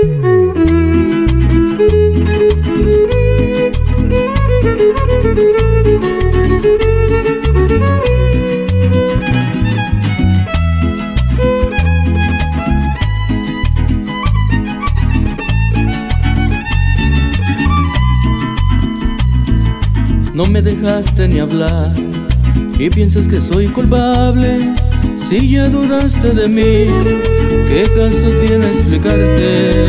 No me dejaste ni hablar y piensas que soy culpable. Si ya dudaste de mí, ¿qué caso tiene explicarte?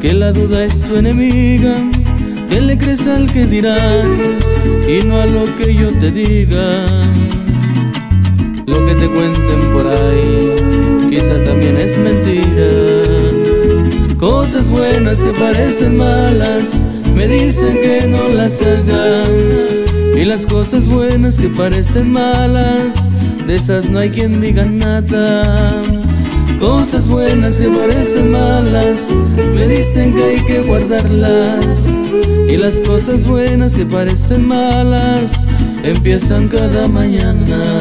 Que la duda es tu enemiga, que le crees al que dirán y no a lo que yo te diga. Lo que te cuenten por ahí, quizá también es mentira. Cosas buenas que parecen malas, me dicen que no las haga. Y las cosas buenas que parecen malas, de esas no hay quien diga nada. Cosas buenas que parecen malas, me dicen que hay que guardarlas. Y las cosas buenas que parecen malas, empiezan cada mañana.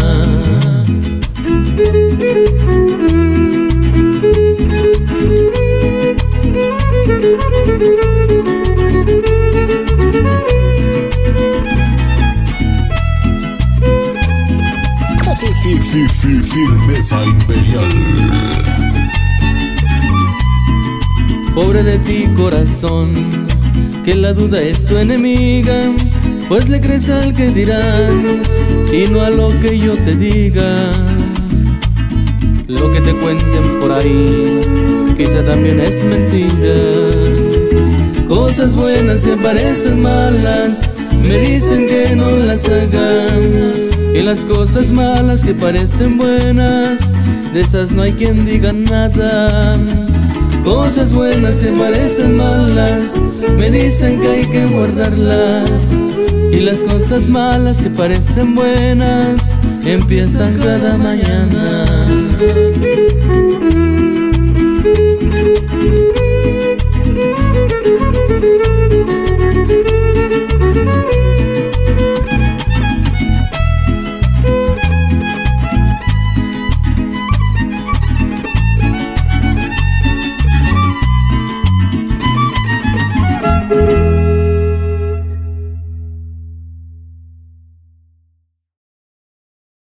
Firmeza imperial. Pobre de ti corazón, que la duda es tu enemiga, pues le crees al que dirán y no a lo que yo te diga. Lo que te cuenten por ahí, quizá también es mentira. Cosas buenas que parecen malas, me dicen que no las hagan. Y las cosas malas que parecen buenas, de esas no hay quien diga nada. Cosas buenas que parecen malas, me dicen que hay que guardarlas. Y las cosas malas que parecen buenas, empiezan cada mañana.